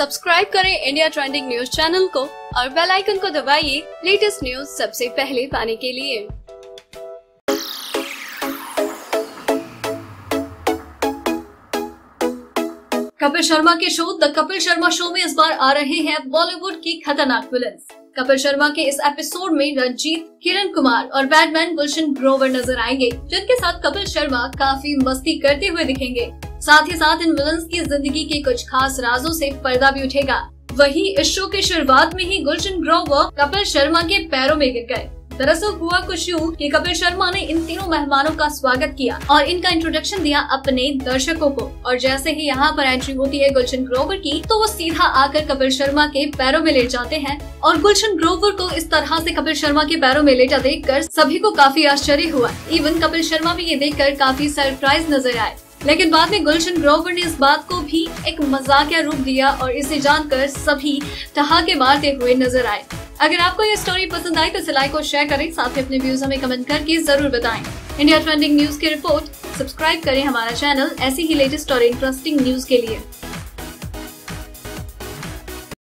Subscribe करें India trending news channel को और बेल आइकन को दबाइए लेटेस्ट न्यूज़ सबसे पहले पाने के लिए। कपिल शर्मा के show, the Kapil Sharma show में इस बार आ रहे हैं बॉलीवुड की खतरनाक विलन्स कपिल शर्मा के इस एपिसोड में रंजीत, किरण कुमार और बैटमैन गुलशन ग्रोवर नज़र आएँगे, जिनके साथ कपिल शर्मा काफ़ी मस्ती करते हुए दिखेंगे। साथ ही साथ इन विलन्स की ज़िंदगी के कुछ खास राजों से पर्दा भी उठेगा। वही इस शो की शुरुआत में ही गुलशन ग्रोवर कपिल शर्मा के पैरों में गिर गए। दरअसल हुआ कुछ यूँ कि कपिल शर्मा ने इन तीनों मेहमानों का स्वागत किया और इनका इंट्रोडक्शन दिया अपने दर्शकों को। और जैसे ही यहाँ पर एंट्री होती है गुलशन ग्रोवर की तो वो सीधा आकर कपिल शर्मा के पैरों में लेट जाते हैं। और गुलशन ग्रोवर को इस तरह से कपिल शर्मा के पैरों में लेटा देखकर सभी को काफ़ी आश्चर्य हुआ। इवन कपिल शर्मा भी ये देखकर काफ़ी सरप्राइज़ नज़र आए। लेकिन बाद में गुलशन ग्रोवर ने इस बात को भी एक मजाकिया रूप दिया और इसे जानकर सभी ठहाके मारते हुए नज़र आए। अगर आपको ये स्टोरी पसंद आई तो सिलाई को शेयर करें, साथ ही अपने व्यूज़ हमें कमेंट करके ज़रूर बताएँ। इंडिया ट्रेंडिंग न्यूज़ की रिपोर्ट सब्सक्राइब करें हमारा चैनल ऐसी ही लेटेस्ट और इंटरेस्टिंग न्यूज़ के लिए।